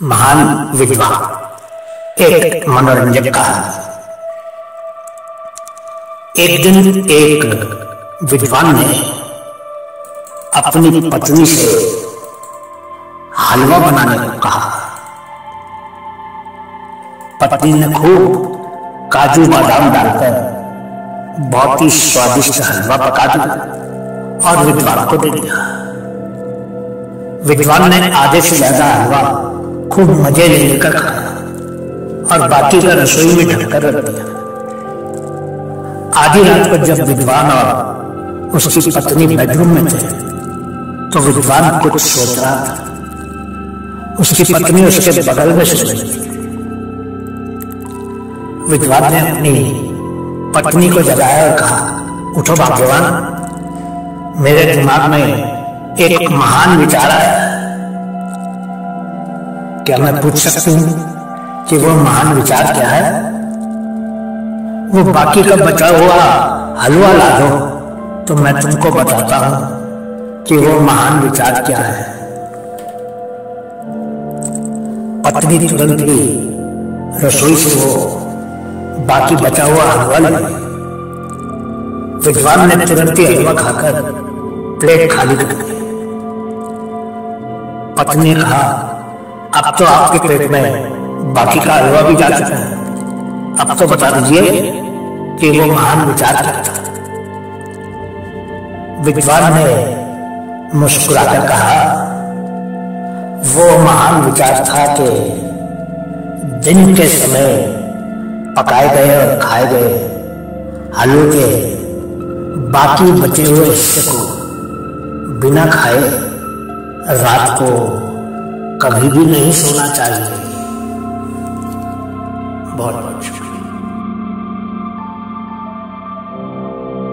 महान विधवा। एक मनोरंजक कहानी। एक दिन एक विद्वान ने अपनी पत्नी से हलवा बनाने को कहा। पत्नी ने खूब काजू बादाम डालकर बहुत ही स्वादिष्ट हलवा पका दिया और विद्वान को दे दिया। विद्वान ने आधे से ज़्यादा हलवा खूब मज़े लेकर खाया और बाकी का रसोई में ढककर रख दिया। आधी रात को जब विद्वान और उसकी पत्नी बेडरूम में थे तो विद्वान कुछ सोच रहा था। उसकी पत्नी उसके बगल में सो रही थी। विद्वान ने अपनी पत्नी को जगाया और कहा, उठो भाग्यवान मेरे दिमाग में एक महान विचार आया क्या मैं पूछ सकती हूँ कि वो महान विचार क्या है? वो बाकी का बचा हुआ हलवा ला दो तो मैं तुमको बताता हूँ कि वो महान विचार क्या है। पत्नी तुरंत ही रसोई से वो बाकी बचा हुआ हलवा लाई विद्वान ने तुरंत ही हलवा खाकर प्लेट खाली कर दी। पत्नी कहा अब तो आपके पेट में बाकी का हलवा भी जा चुका है। अब तो बता दीजिए कि वो महान विचार था विद्वान ने मुस्कुराकर कहा, वो महान विचार था कि दिन के समय पकाए गए और खाए गए हलवे के बाकी बचे हुए हिस्से को बिना खाए रात को कभी भी नहीं सोना चाहिए। बहुत बहुत शुक्रिया।